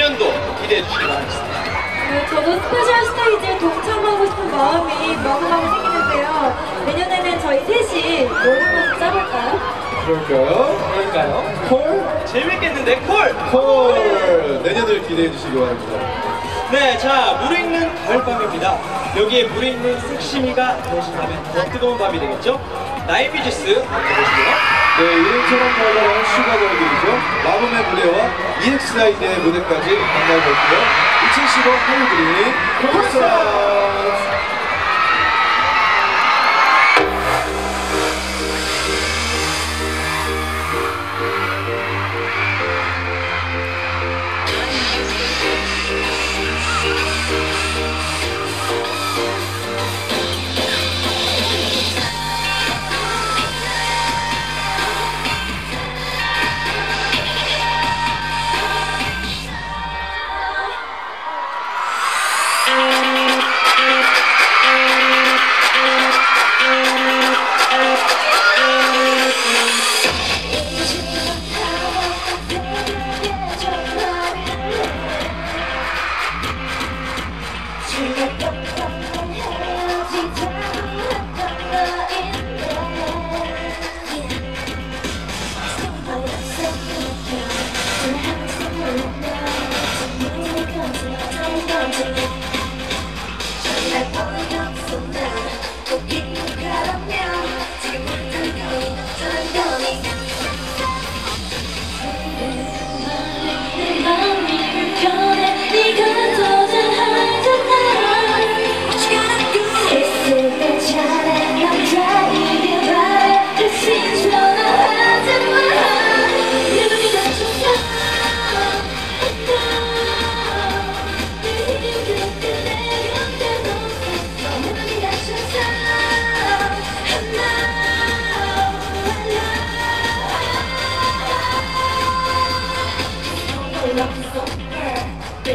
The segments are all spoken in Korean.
내년도 기대해 주시기 바라겠습니다. 네, 저도 special stage에 동참하고 싶은 마음이 너무너무 생기는데요. 내년에는 저희 셋이 한번 짜볼까요? 그럴까요? 그럴까요? Call? 재밌겠는데 call! Call! 내년을 기대해 주시기 바랍니다. 네, 자, 무르익는 가을밤입니다. 여기에 무르익는 섹시미가 더해진다면 더 뜨거운 밤이 되겠죠? 나인뮤지스 보시고요. 네, 이름처럼 달달한 sugar girl들이죠. 마법의 무대와 EXID의 무대까지 만나볼게요. 2015 하이브린 콘서트!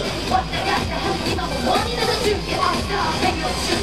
What you gonna do? 있을 때 잘해 남자